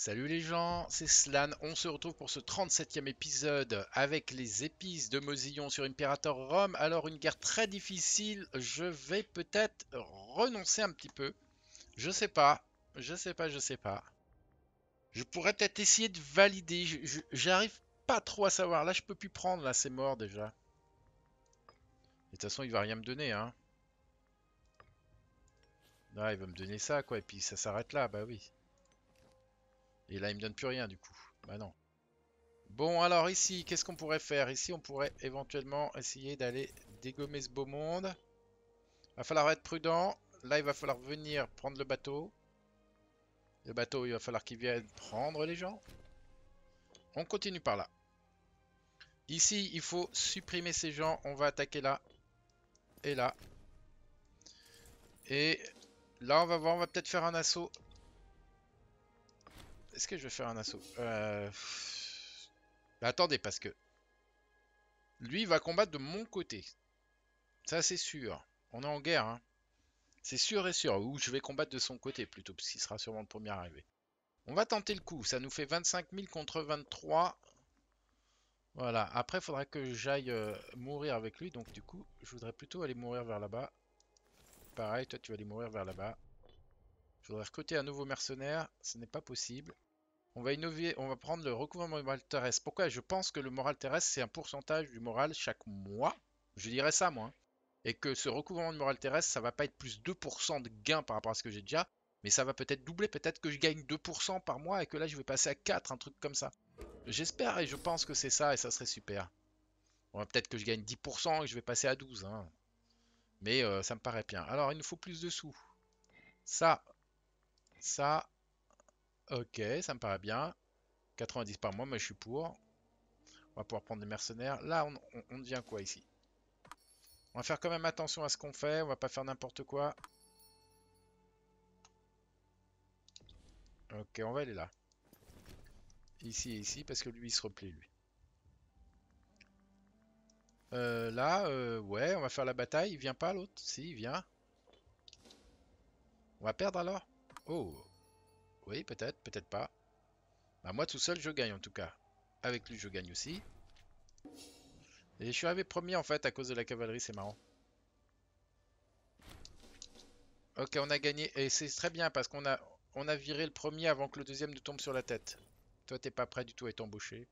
Salut les gens, c'est Slan. On se retrouve pour ce 37e épisode avec les épices de Mosillon sur Imperator Rome. Alors, une guerre très difficile. Je vais peut-être renoncer un petit peu. Je sais pas. Je sais pas, je sais pas. Je pourrais peut-être essayer de valider. J'arrive pas trop à savoir. Là, je peux plus prendre. Là, c'est mort déjà. De toute façon, il va rien me donner, hein. Là, il va me donner ça, quoi. Et puis, ça s'arrête là. Bah oui. Et là, il me donne plus rien du coup. Bah non. Bon, alors ici, qu'est-ce qu'on pourrait faire? Ici, on pourrait éventuellement essayer d'aller dégommer ce beau monde. Va falloir être prudent. Là, il va falloir venir prendre le bateau. Le bateau, il va falloir qu'il vienne prendre les gens. On continue par là. Ici, il faut supprimer ces gens. On va attaquer là. Et là. Et là, on va voir, on va peut-être faire un assaut est-ce que je vais faire un assaut? Euh... bah, attendez, parce que... Lui, va combattre de mon côté. Ça, c'est sûr. On est en guerre, hein. C'est sûr et sûr. Ou je vais combattre de son côté, plutôt, parce qu'il sera sûrement le premier arrivé. On va tenter le coup. Ça nous fait 25 000 contre 23. Voilà. Après, il faudra que j'aille euh, mourir avec lui. Donc, du coup, je voudrais plutôt aller mourir vers là-bas. Pareil, toi, tu vas aller mourir vers là-bas. Je voudrais recruter un nouveau mercenaire. Ce n'est pas possible. On va innover, on va prendre le recouvrement moral terrestre. Pourquoi? Je pense que le moral terrestre, c'est un pourcentage du moral chaque mois. Je dirais ça, moi. Hein. Et que ce recouvrement de moral terrestre, ça va pas être plus 2% de gain par rapport à ce que j'ai déjà. Mais ça va peut-être doubler. Peut-être que je gagne 2% par mois et que là, je vais passer à 4, un truc comme ça. J'espère et je pense que c'est ça et ça serait super. peut-être que je gagne 10% et je vais passer à 12. Hein. Mais euh, ça me paraît bien. Alors, il nous faut plus de sous. Ça, ça, Ok, ça me paraît bien. 90 par mois, moi je suis pour. On va pouvoir prendre des mercenaires. Là, on, devient quoi ici? On va faire quand même attention à ce qu'on fait. On va pas faire n'importe quoi. Ok, on va aller là. Ici et ici, parce que lui, il se replie, lui. Euh, là, euh, ouais, on va faire la bataille. Il vient pas, l'autre? Si, il vient. On va perdre alors? Oh oui, peut-être, peut-être pas. Bah, moi tout seul, je gagne en tout cas. Avec lui, je gagne aussi. Et je suis arrivé premier en fait à cause de la cavalerie, c'est marrant. Ok, on a gagné. Et c'est très bien parce qu'on a, on a viré le premier avant que le deuxième ne tombe sur la tête. Toi, t'es pas prêt du tout à être embauché.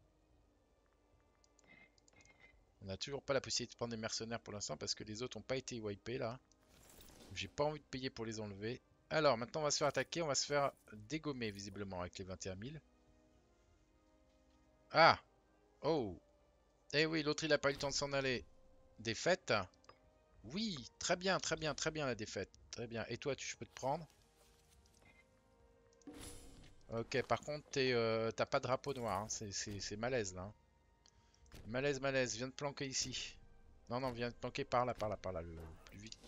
On n'a toujours pas la possibilité de prendre des mercenaires pour l'instant parce que les autres n'ont pas été wipés là. J'ai pas envie de payer pour les enlever. Alors, maintenant, on va se faire attaquer. On va se faire dégommer, visiblement, avec les 21 000. Ah Oh Eh oui, l'autre, il a pas eu le temps de s'en aller. Défaite Oui, très bien, très bien, très bien, la défaite. Très bien. Et toi, tu, peux te prendre? Ok, par contre, euh, t'as pas de drapeau noir. Hein. C'est malaise, là. Hein. Malaise, malaise. Viens de planquer ici. Non, non, viens de planquer par là, par là, par là. Le plus vite.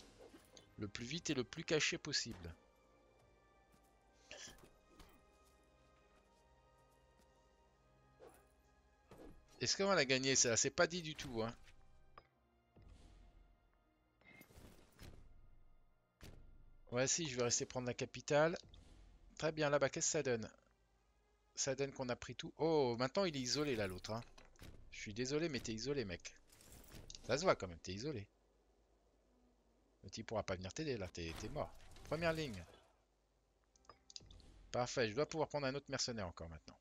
Le plus vite et le plus caché possible. Est-ce qu'on a gagné ça? C'est pas dit du tout. Hein. Ouais, si, je vais rester prendre la capitale. Très bien, là-bas, qu'est-ce que ça donne? Ça donne qu'on a pris tout. Oh, maintenant il est isolé là, l'autre. Hein. Je suis désolé, mais t'es isolé, mec. Ça se voit quand même, t'es isolé. Le type pourra pas venir t'aider là, t'es mort. Première ligne. Parfait, je dois pouvoir prendre un autre mercenaire encore maintenant.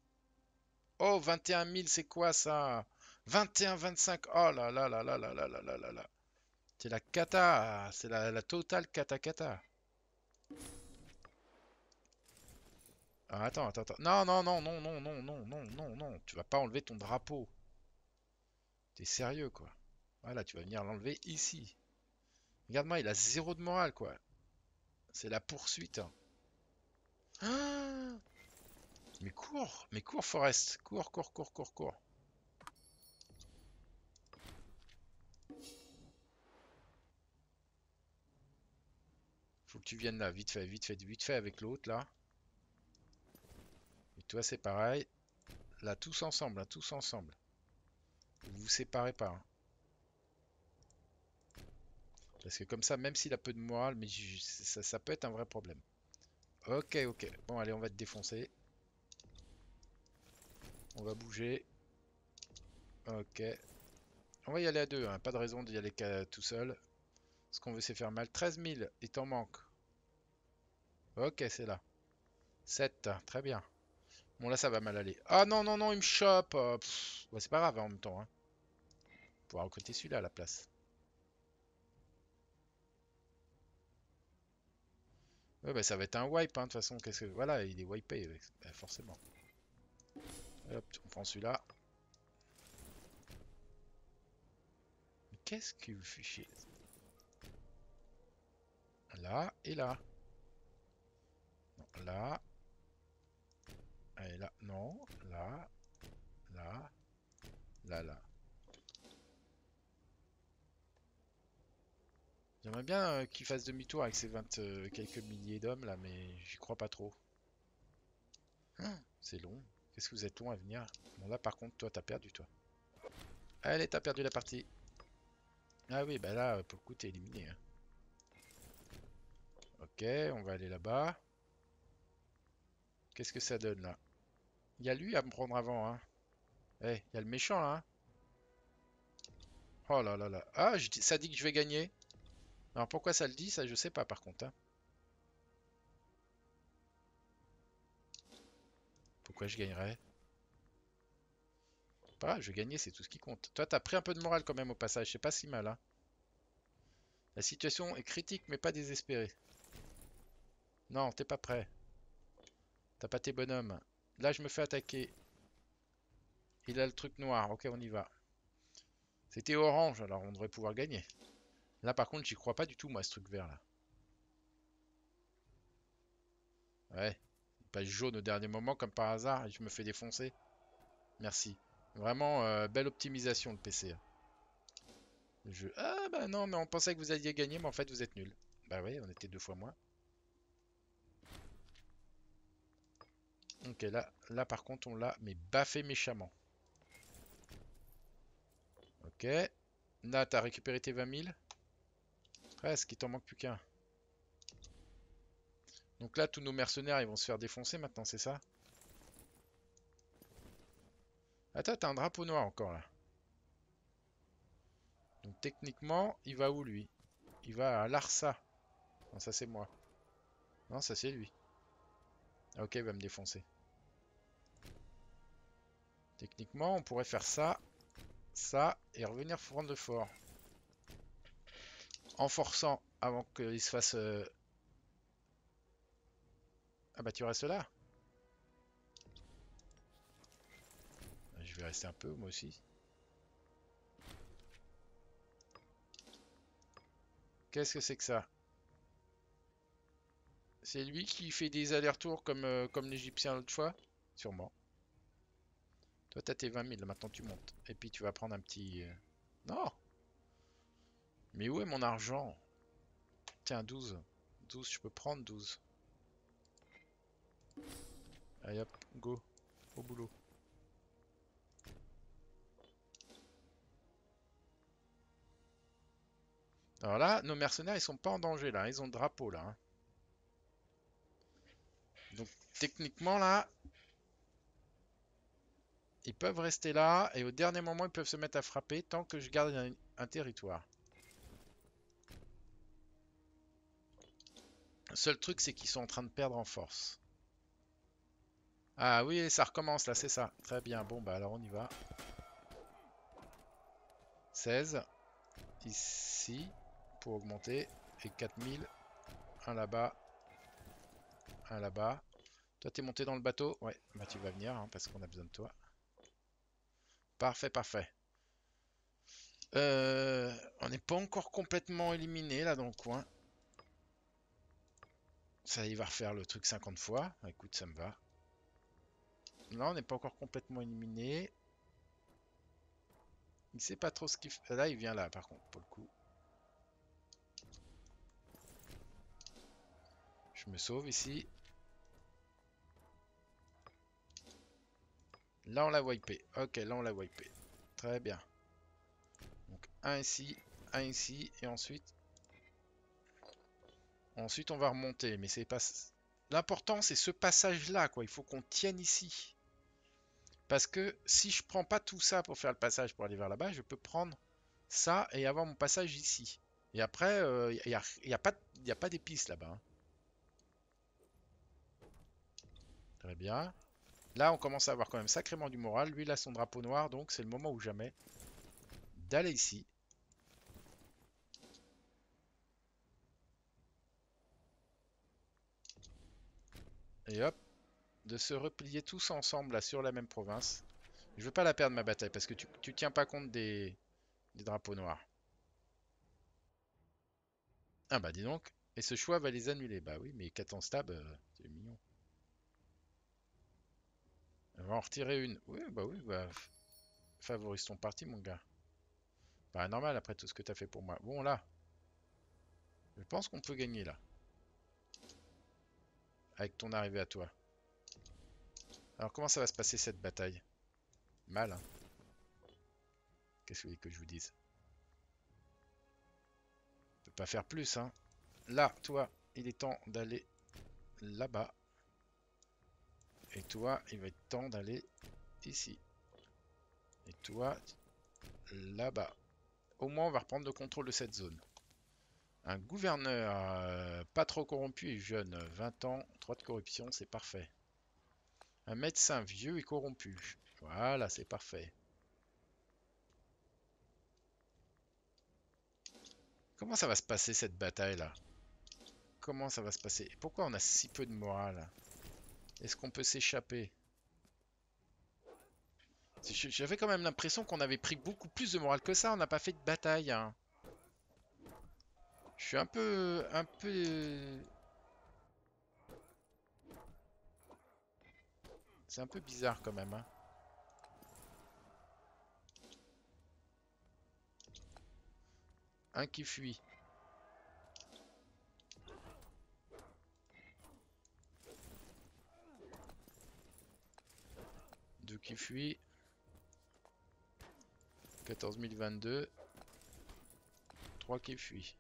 Oh, 21 000, c'est quoi ça? 21, 25. Oh là là là là là là là là là là. C'est la cata. C'est la, la, totale cata cata. Ah, attends, attends, attends. Non, non, non, non, non, non, non, non, non, non. Tu vas pas enlever ton drapeau. T'es sérieux, quoi. Voilà, tu vas venir l'enlever ici. Regarde-moi, il a zéro de morale, quoi. C'est la poursuite. Hein. Ah mais cours Mais cours, Forest Cours, cours, cours, cours, cours Faut que tu viennes là, vite fait, vite fait, vite fait avec l'autre, là. Et toi, c'est pareil. Là, tous ensemble, là, tous ensemble. Vous vous séparez pas. Hein. Parce que comme ça, même s'il a peu de morale, mais ça, ça peut être un vrai problème. Ok, ok. Bon, allez, on va te défoncer. On va bouger. Ok. On va y aller à deux, hein. pas de raison d'y aller tout seul. Ce qu'on veut c'est faire mal. 13 000, il t'en manque. Ok, c'est là. 7, très bien. Bon là ça va mal aller. Ah non, non, non, il me chope. Oh, c'est pas grave hein, en même temps. Hein. On pourra recruter celui-là à la place. Ouais, bah, ça va être un wipe, hein, de toute façon. Voilà, il est wipé, bah, forcément. Hop, on prend celui-là. Qu'est-ce qu'il vous fait chier? Là et là. là. Et là, non. Là. Là. Là, là. J'aimerais bien euh, qu'il fasse demi-tour avec ses 20 euh, quelques milliers d'hommes là, mais j'y crois pas trop. Ah, c'est long. Qu'est-ce que vous êtes long à venir? Bon là par contre toi t'as perdu toi. Allez t'as perdu la partie. Ah oui bah là pour le coup t'es éliminé. Hein. Ok on va aller là-bas. Qu'est-ce que ça donne là? Il y a lui à me prendre avant hein. Eh, il y a le méchant là. Hein. oh là là là. Ah, ça dit que je vais gagner. Alors pourquoi ça le dit, ça je sais pas par contre. Hein. Pourquoi je gagnerais Pas je vais gagner, c'est tout ce qui compte. Toi, t'as pris un peu de morale quand même au passage, c'est pas si mal. Hein. La situation est critique, mais pas désespérée. Non, t'es pas prêt. T'as pas tes bonhommes. Là, je me fais attaquer. Il a le truc noir. Ok, on y va. C'était orange, alors on devrait pouvoir gagner. Là, par contre, j'y crois pas du tout, moi, ce truc vert, là. Ouais. Jaune au dernier moment, comme par hasard, et je me fais défoncer. Merci. Vraiment, euh, belle optimisation, le PC. Ah, bah non, mais on pensait que vous alliez gagner, mais en fait, vous êtes nul. Bah oui, on était deux fois moins. Ok, là, là par contre, on l'a, mais baffé méchamment. Ok. Là, t'as récupéré tes 20 000 Presque, il t'en manque plus qu'un. Donc là, tous nos mercenaires, ils vont se faire défoncer maintenant, c'est ça Attends, t'as un drapeau noir encore là. Donc techniquement, il va où lui? Il va à Larsa. Non, ça c'est moi. Non, ça c'est lui. Ah, ok, il va me défoncer. Techniquement, on pourrait faire ça, ça, et revenir prendre le fort en forçant avant qu'il se fasse... Euh, ah bah tu restes là Je vais rester un peu moi aussi. Qu'est-ce que c'est que ça? C'est lui qui fait des allers-retours comme, euh, comme l'Égyptien l'autre fois? Sûrement. Toi t'as tes 20 000, maintenant tu montes. Et puis tu vas prendre un petit... Euh, non mais où est mon argent? Tiens, 12. 12, je peux prendre 12. Allez hop, go. Au boulot. Alors là, nos mercenaires, ils sont pas en danger là. Ils ont le drapeau là. Hein. Donc techniquement là, ils peuvent rester là et au dernier moment, ils peuvent se mettre à frapper tant que je garde un territoire. Seul truc, c'est qu'ils sont en train de perdre en force. Ah oui, ça recommence là, c'est ça. Très bien, bon bah alors on y va. 16. Ici, pour augmenter. Et 4000. Un là-bas. Un là-bas. Toi, t'es monté dans le bateau? Ouais, bah tu vas venir, hein, parce qu'on a besoin de toi. Parfait, parfait. Euh, on n'est pas encore complètement éliminé là dans le coin. Ça, il va refaire le truc 50 fois. Écoute, ça me va. Là, on n'est pas encore complètement éliminé. Il sait pas trop ce qu'il fait. Là, il vient là, par contre, pour le coup. Je me sauve ici. Là, on l'a wipé. Ok, là, on l'a wipé. Très bien. Donc, un ici, un ici, et ensuite, Ensuite, on va remonter, mais c'est pas... L'important, c'est ce passage-là, quoi. Il faut qu'on tienne ici. Parce que si je prends pas tout ça pour faire le passage pour aller vers là-bas, je peux prendre ça et avoir mon passage ici. Et après, il n'y a, y a pas d'épices là-bas. hein. Très bien. Là, on commence à avoir quand même sacrément du moral. Lui, il a son drapeau noir, donc c'est le moment ou jamais d'aller ici. Et hop, de se replier tous ensemble là sur la même province. Je veux pas la perdre ma bataille parce que tu, tiens pas compte des, drapeaux noirs. Ah bah dis donc. Et ce choix va les annuler. Bah oui, mais 4 en stab, euh, c'est mignon. On va en retirer une. Oui, bah oui, bah. Favorise ton parti, mon gars. Pas normal après tout ce que t'as fait pour moi. Bon, là. Je pense qu'on peut gagner, là. Avec ton arrivée à toi. Alors, comment ça va se passer, cette bataille? Mal, hein. Qu'est-ce que vous voulez que je vous dise? On peut pas faire plus, hein. Là, toi, il est temps d'aller là-bas. Et toi, il va être temps d'aller ici. Et toi, là-bas. Au moins, on va reprendre le contrôle de cette zone. Un gouverneur euh, pas trop corrompu et jeune, 20 ans, 3 de corruption, c'est parfait. Un médecin vieux et corrompu. Voilà, c'est parfait. Comment ça va se passer cette bataille-là? Comment ça va se passer? Pourquoi on a si peu de morale? Est-ce qu'on peut s'échapper? J'avais quand même l'impression qu'on avait pris beaucoup plus de morale que ça. On n'a pas fait de bataille. hein. Je suis un peu, un peu. C'est un peu bizarre quand même. hein. Un qui fuit. Deux qui fuient. 14 022. 3 qui fuient.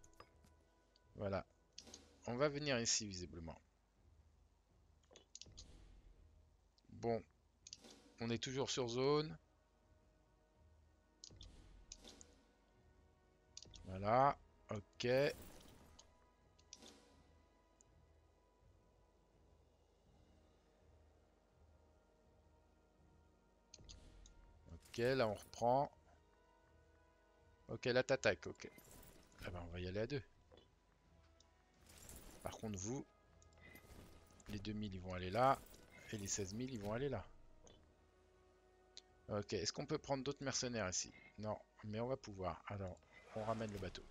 Voilà. On va venir ici visiblement. Bon. On est toujours sur zone. Voilà. Ok. Ok, là on reprend. Ok, là t'attaques, ok. Ah ben on va y aller à deux. Par contre vous, les 2000 ils vont aller là, et les 16 000 ils vont aller là. Ok, est-ce qu'on peut prendre d'autres mercenaires ici? Non, mais on va pouvoir. Alors, on ramène le bateau.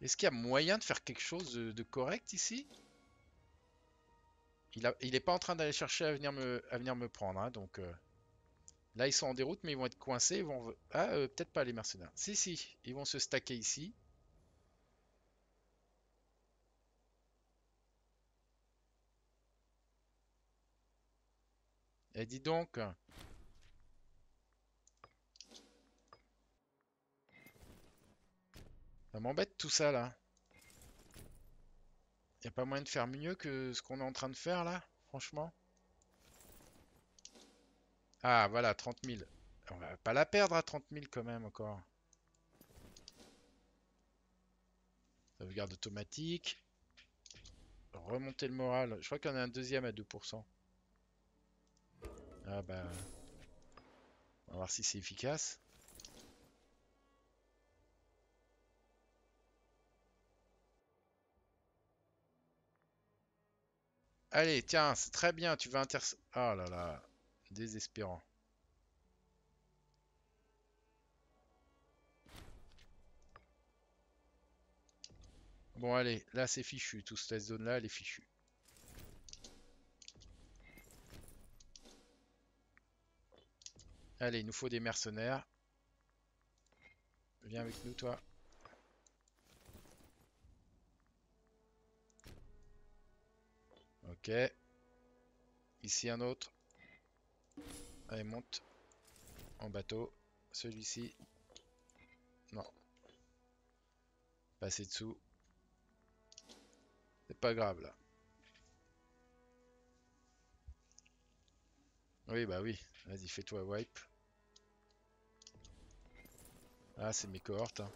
Est-ce qu'il y a moyen de faire quelque chose de, correct ici? Il a, il est pas en train d'aller chercher à venir me, venir me prendre, hein, donc... euh, Là, ils sont en déroute, mais ils vont être coincés. Ah, euh, peut-être pas les mercenaires. Si, si, ils vont se stacker ici. Et dis donc. Ça m'embête tout ça, là. Y a pas moyen de faire mieux que ce qu'on est en train de faire, là Franchement? Ah, voilà, 30 000. On va pas la perdre à 30 000 quand même, encore. Sauvegarde automatique. Remonter le moral. Je crois qu'il y en a un deuxième à 2%. Ah bah... On va voir si c'est efficace. Allez, tiens, c'est très bien, tu vas inter... Oh là là, désespérant. Bon, allez, là c'est fichu, toute cette zone-là, elle est fichue. Allez, il nous faut des mercenaires. Viens avec nous, toi. Ok. Ici un autre. Allez, monte. En bateau. Celui-ci. Non. Passer dessous. C'est pas grave là. Oui, bah oui. Vas-y, fais-toi wipe. Ah, c'est mes cohortes. hein.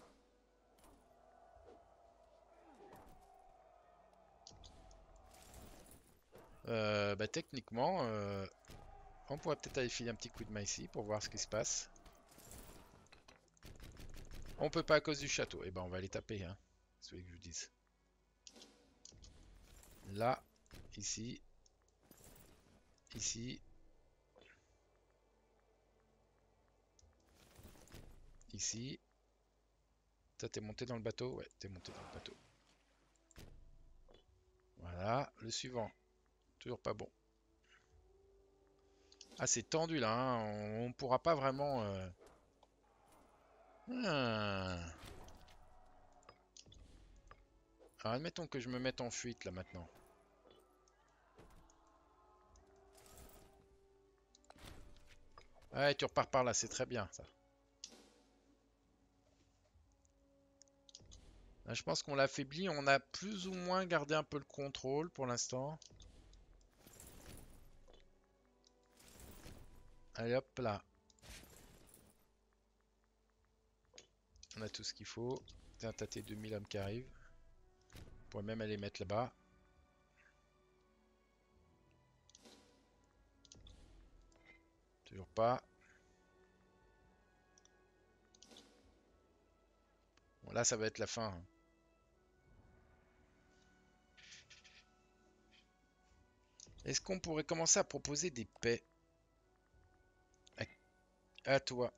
Euh, bah techniquement, euh, on pourrait peut-être aller filer un petit coup de main ici pour voir ce qui se passe. On peut pas à cause du château. Eh ben on va les taper, hein. C'est ce que je vous dise. Là, ici, ici, ici. Toi, t'es monté dans le bateau Ouais, t'es monté dans le bateau. Voilà, le suivant. Toujours pas bon. Ah, c'est tendu là, hein. on, pourra pas vraiment... euh, Hmm. Alors admettons que je me mette en fuite là maintenant. Ouais, tu repars par là, c'est très bien ça. Là, je pense qu'on l'affaiblit, on a plus ou moins gardé un peu le contrôle pour l'instant. Allez hop là. On a tout ce qu'il faut. Tiens, t'as tes 2000 hommes qui arrivent. On pourrait même aller mettre là-bas. Toujours pas. Bon, là, ça va être la fin. Est-ce qu'on pourrait commencer à proposer des paix? À, toi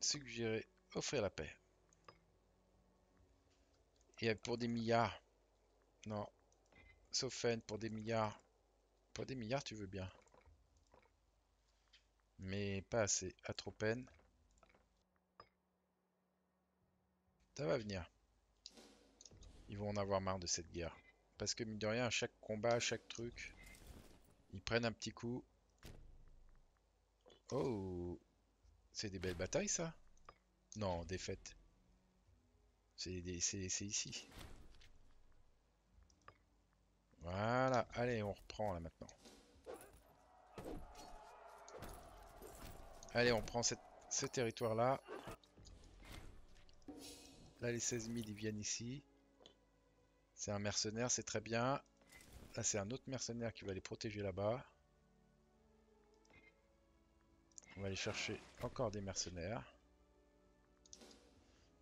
Suggérer offrir la paix. Et pour des milliards. Non. Sophène pour des milliards. Pour des milliards, tu veux bien. Mais pas assez. Atropène. Ça va venir. Ils vont en avoir marre de cette guerre. Parce que mine de rien, à chaque combat, à chaque truc, ils prennent un petit coup. Oh, c'est des belles batailles ça? Non, défaite. C'est ici. Voilà, allez, on reprend là maintenant. Allez, on prend ce territoire là. Là, les 16 000 ils viennent ici. C'est un mercenaire, c'est très bien. Là, c'est un autre mercenaire qui va les protéger là-bas. On va aller chercher encore des mercenaires.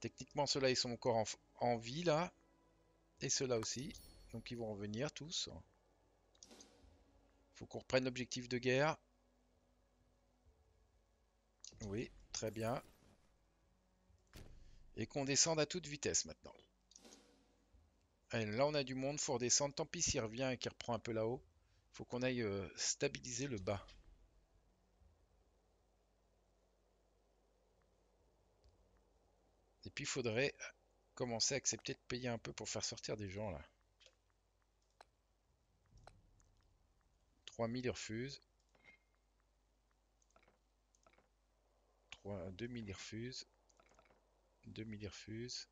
Techniquement, ceux-là, ils sont encore en, vie, là. Et ceux-là aussi. Donc, ils vont revenir tous. Faut qu'on reprenne l'objectif de guerre. Oui, très bien. Et qu'on descende à toute vitesse maintenant. Là, on a du monde, faut redescendre. Tant pis s'il revient et qu'il reprend un peu là-haut. Faut qu'on aille euh, stabiliser le bas. Et puis, il faudrait commencer à accepter de payer un peu pour faire sortir des gens, là. 3000, ils refusent. 3, 2000, ils refusent. 2000, ils refusent.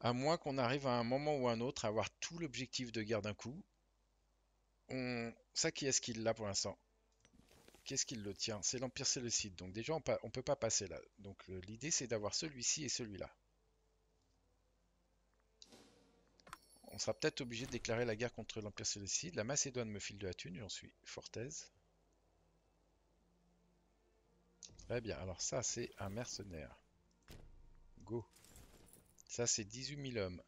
À moins qu'on arrive à un moment ou un autre à avoir tout l'objectif de guerre d'un coup. Ça, qui est-ce qui l'a pour l'instant? Qu'est-ce qui le tient? C'est l'Empire Séleucide. Donc déjà, on ne peut pas passer là. Donc l'idée, c'est d'avoir celui-ci et celui-là. On sera peut-être obligé de déclarer la guerre contre l'Empire Séleucide. La Macédoine me file de la thune, j'en suis fort aise. Très bien, alors ça, c'est un mercenaire. Go. Ça, c'est 18 000 hommes.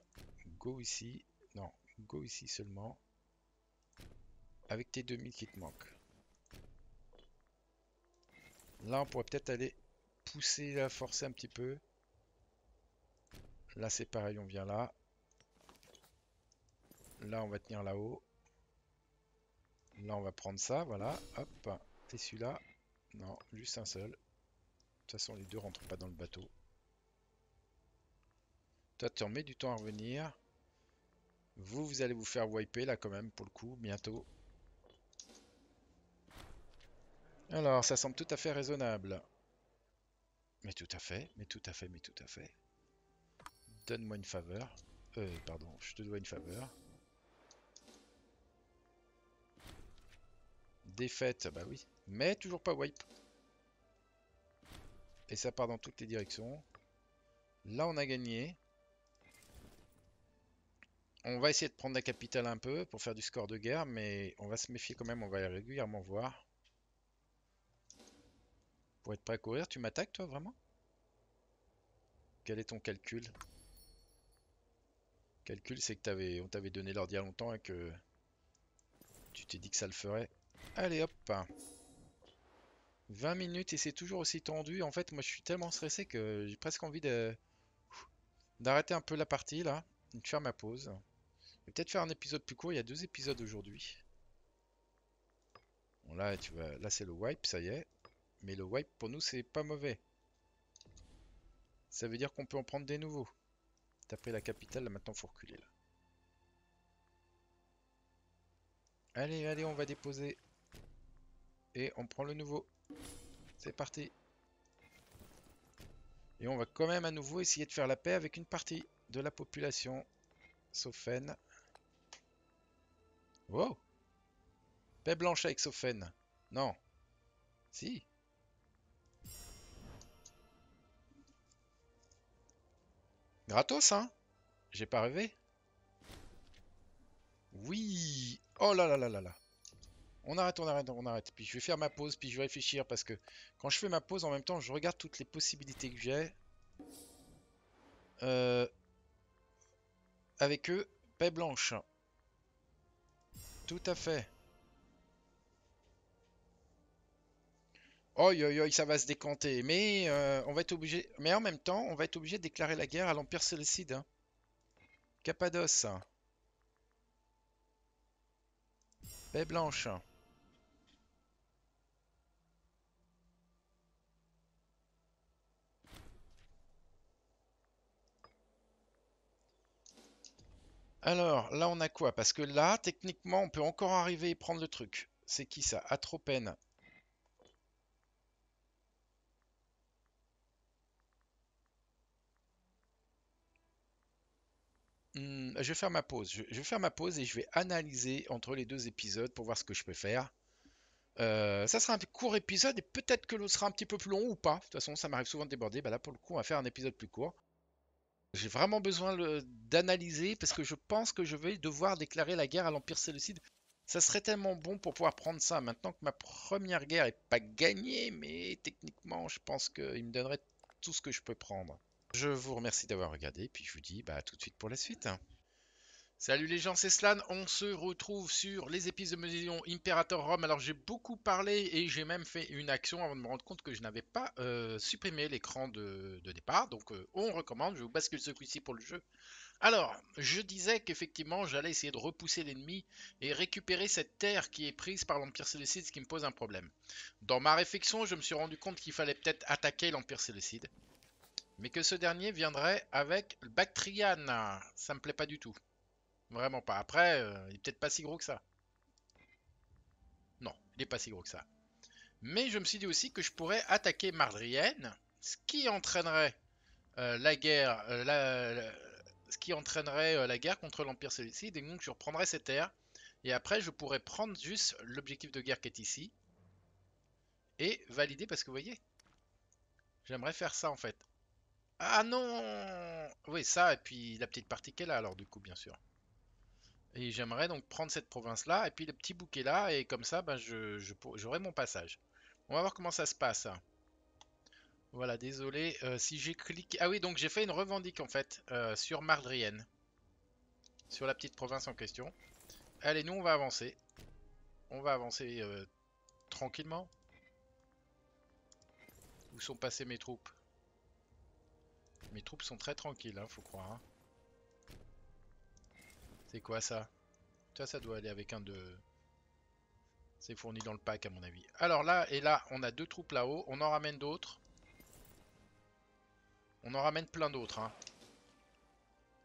Go ici. Non, go ici seulement. Avec tes 2000 qui te manquent. Là, on pourrait peut-être aller pousser, la forcer un petit peu. Là, c'est pareil, on vient là. Là, on va tenir là-haut. Là, on va prendre ça, voilà. Hop. Et celui-là Non, juste un seul. De toute façon, les deux rentrent pas dans le bateau. Toi, tu en mets du temps à revenir. Vous, vous allez vous faire wiper là quand même pour le coup, bientôt. Alors, ça semble tout à fait raisonnable. Mais tout à fait, mais tout à fait, mais tout à fait. Donne-moi une faveur. Euh, pardon, je te dois une faveur. Défaite, bah oui. Mais toujours pas wipe. Et ça part dans toutes les directions. Là, on a gagné. On va essayer de prendre la capitale un peu pour faire du score de guerre, mais on va se méfier quand même, on va régulièrement voir. Pour être prêt à courir, tu m'attaques toi vraiment? Quel est ton calcul? Calcul, c'est que on t'avait donné l'ordre il y a longtemps et que tu t'es dit que ça le ferait. Allez hop 20 minutes et c'est toujours aussi tendu. En fait, moi je suis tellement stressé que j'ai presque envie d'arrêter un peu la partie là, de faire ma pause. Je vais peut-être faire un épisode plus court, il y a deux épisodes aujourd'hui. Bon là, tu vois, là c'est le wipe, ça y est. Mais le wipe pour nous c'est pas mauvais. Ça veut dire qu'on peut en prendre des nouveaux. T'as pris la capitale, là maintenant faut reculer là. Allez, allez, on va déposer. Et on prend le nouveau. C'est parti. Et on va quand même à nouveau essayer de faire la paix avec une partie de la population Sophène. Wow Paix blanche avec Sophène. Non. Si. Gratos, hein J'ai pas rêvé. Oui Oh là là là là là on arrête, on arrête, on arrête. Puis je vais faire ma pause, puis je vais réfléchir parce que quand je fais ma pause, en même temps, je regarde toutes les possibilités que j'ai. Euh, avec eux, paix blanche. Tout à fait. Oi, oi, oi, ça va se décanter. Mais euh, on va être obligé. Mais en même temps, on va être obligé de déclarer la guerre à l'Empire Séleucide. Hein. Cappadoce. Paix blanche. Alors, là, on a quoi? Parce que là, techniquement, on peut encore arriver et prendre le truc. C'est qui ça? Atropène. Hmm, je vais faire ma pause. Je, vais faire ma pause et je vais analyser entre les deux épisodes pour voir ce que je peux faire. Euh, ça sera un court épisode et peut-être que l'autre sera un petit peu plus long ou pas. De toute façon, ça m'arrive souvent de déborder. Bah là, pour le coup, on va faire un épisode plus court. J'ai vraiment besoin d'analyser parce que je pense que je vais devoir déclarer la guerre à l'Empire Séleucide. Ça serait tellement bon pour pouvoir prendre ça maintenant que ma première guerre est pas gagnée, mais techniquement, je pense qu'il me donnerait tout ce que je peux prendre. Je vous remercie d'avoir regardé, puis je vous dis bah, tout de suite pour la suite. Salut les gens, c'est Slan. On se retrouve sur les épisodes de Maison Imperator Rome. Alors j'ai beaucoup parlé et j'ai même fait une action avant de me rendre compte que je n'avais pas euh, supprimé l'écran de, départ. Donc euh, on recommande, je vous bascule ce coup-ci pour le jeu. Alors, je disais qu'effectivement j'allais essayer de repousser l'ennemi et récupérer cette terre qui est prise par l'Empire Séleucide, ce qui me pose un problème. Dans ma réflexion, je me suis rendu compte qu'il fallait peut-être attaquer l'Empire Séleucide. Mais que ce dernier viendrait avec Bactrian. Ça me plaît pas du tout. Vraiment pas. Après, euh, il est peut-être pas si gros que ça. Non, il est pas si gros que ça. Mais je me suis dit aussi que je pourrais attaquer Mardrienne, ce qui entraînerait la guerre, contre l'Empire Séleucide, et donc je reprendrais cette terres. Et après, je pourrais prendre juste l'objectif de guerre qui est ici et valider parce que vous voyez, j'aimerais faire ça en fait. Ah non Oui, ça, et puis la petite partie qu'elle a alors du coup, bien sûr. Et j'aimerais donc prendre cette province-là, et puis le petit bouquet là, et comme ça, ben, je, j'aurai mon passage. On va voir comment ça se passe. Voilà, désolé. Euh, si j'ai cliqué... Ah oui, donc j'ai fait une revendique en fait, euh, sur Mardrienne. Sur la petite province en question. Allez, nous on va avancer. On va avancer euh, tranquillement. Où sont passées mes troupes? Mes troupes sont très tranquilles, hein, faut croire. Hein. C'est quoi ça? Ça, ça doit aller avec un de... C'est fourni dans le pack à mon avis. Alors là, et là, on a deux troupes là-haut. On en ramène d'autres. On en ramène plein d'autres. Hein.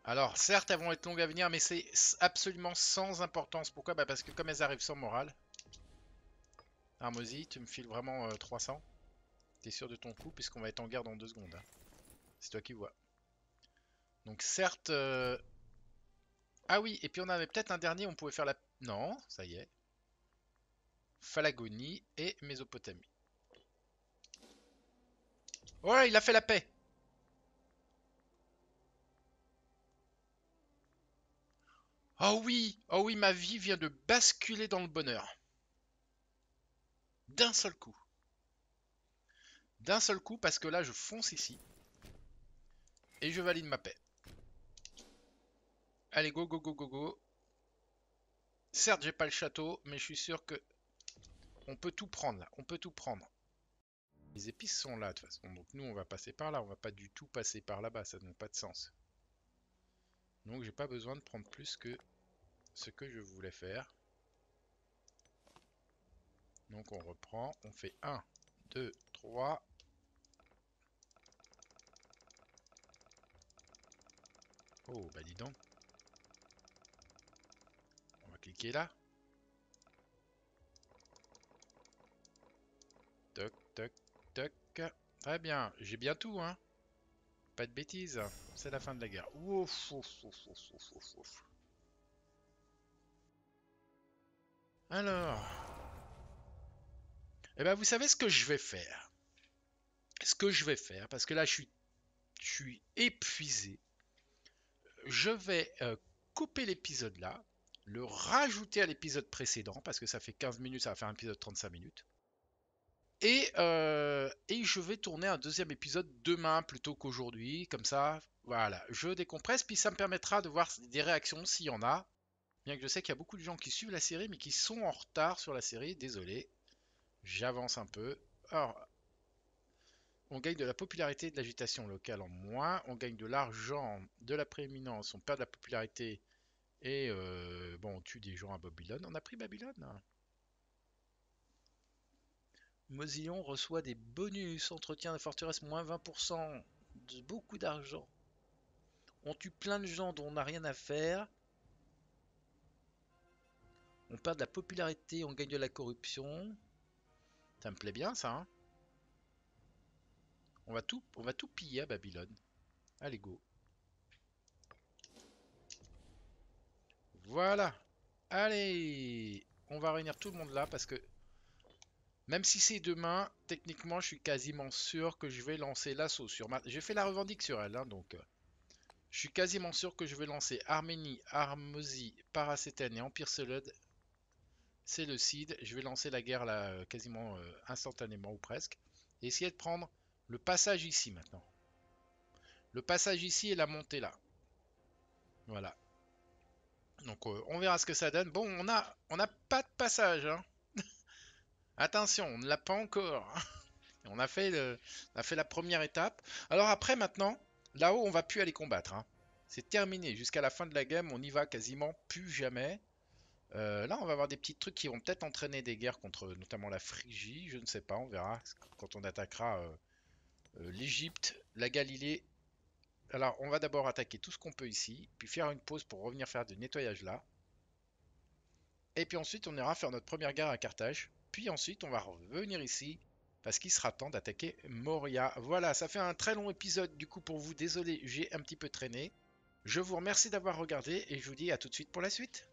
Alors, certes, elles vont être longues à venir, mais c'est absolument sans importance. Pourquoi? Bah Parce que comme elles arrivent sans morale. Armosi, tu me files vraiment 300. Euh, T'es sûr de ton coup, puisqu'on va être en guerre dans deux secondes. Hein. C'est toi qui vois. Donc certes, euh, ah oui, et puis on avait peut-être un dernier, on pouvait faire la... Non, ça y est. Phalagonie et Mésopotamie. Ouais, il a fait la paix. Oh oui, oh oui, ma vie vient de basculer dans le bonheur. D'un seul coup. D'un seul coup, parce que là, je fonce ici. Et je valide ma paix. Allez, go, go, go, go, go. Certes, j'ai pas le château, mais je suis sûr que on peut tout prendre là. On peut tout prendre. Les épices sont là de toute façon. Donc nous, on va passer par là. On va pas du tout passer par là-bas. Ça n'a pas de sens. Donc j'ai pas besoin de prendre plus que ce que je voulais faire. Donc on reprend, on fait 1, 2, 3. Oh, bah dis donc. Cliquer là. Toc, toc, toc. Très bien, j'ai bien tout, hein. Pas de bêtises. C'est la fin de la guerre. Ouf, ouf, ouf. Alors. Eh ben, vous savez ce que je vais faire. Ce que je vais faire, parce que là, je suis, je suis épuisé. Je vais euh, couper l'épisode là, le rajouter à l'épisode précédent, parce que ça fait 15 minutes, ça va faire un épisode de 35 minutes. Et, euh, et, je vais tourner un deuxième épisode demain plutôt qu'aujourd'hui. Comme ça, voilà, je décompresse. Puis ça me permettra de voir des réactions s'il y en a. Bien que je sais qu'il y a beaucoup de gens qui suivent la série, mais qui sont en retard sur la série. Désolé. J'avance un peu. Alors, on gagne de la popularité de l'agitation locale en moins. On gagne de l'argent, de la prééminence. On perd de la popularité. Et euh, tue des gens à Babylone. On a pris Babylone. Mosillon reçoit des bonus. Entretien de forteresse moins 20%. De beaucoup d'argent. On tue plein de gens dont on n'a rien à faire. On perd de la popularité, on gagne de la corruption. Ça me plaît bien ça. Hein. on, va tout, on va tout piller à Babylone. Allez, go. Voilà. Allez. On va réunir tout le monde là parce que même si c'est demain, techniquement, je suis quasiment sûr que je vais lancer l'assaut sur ma... J'ai fait la revendique sur elle, hein, donc... Euh, je suis quasiment sûr que je vais lancer Arménie, Armosie, Paracétène et Empire Solide c'est le CID. Je vais lancer la guerre là euh, quasiment euh, instantanément ou presque. Et essayer de prendre le passage ici maintenant. Le passage ici et la montée là. Voilà. Donc euh, on verra ce que ça donne. Bon, on n'a pas de passage. Hein. Attention, on ne l'a pas encore. on, a fait fait la première étape. Alors après maintenant, là-haut on va plus aller combattre. Hein. C'est terminé. Jusqu'à la fin de la game, on n'y va quasiment plus jamais. Euh, là, on va avoir des petits trucs qui vont peut-être entraîner des guerres contre notamment la Phrygie, je ne sais pas, on verra quand on attaquera euh, l'Égypte, la Galilée. Alors, on va d'abord attaquer tout ce qu'on peut ici, puis faire une pause pour revenir faire du nettoyage là. Et puis ensuite, on ira faire notre première guerre à Carthage. Puis ensuite, on va revenir ici, parce qu'il sera temps d'attaquer Moria. Voilà, ça fait un très long épisode du coup pour vous. Désolé, j'ai un petit peu traîné. Je vous remercie d'avoir regardé et je vous dis à tout de suite pour la suite.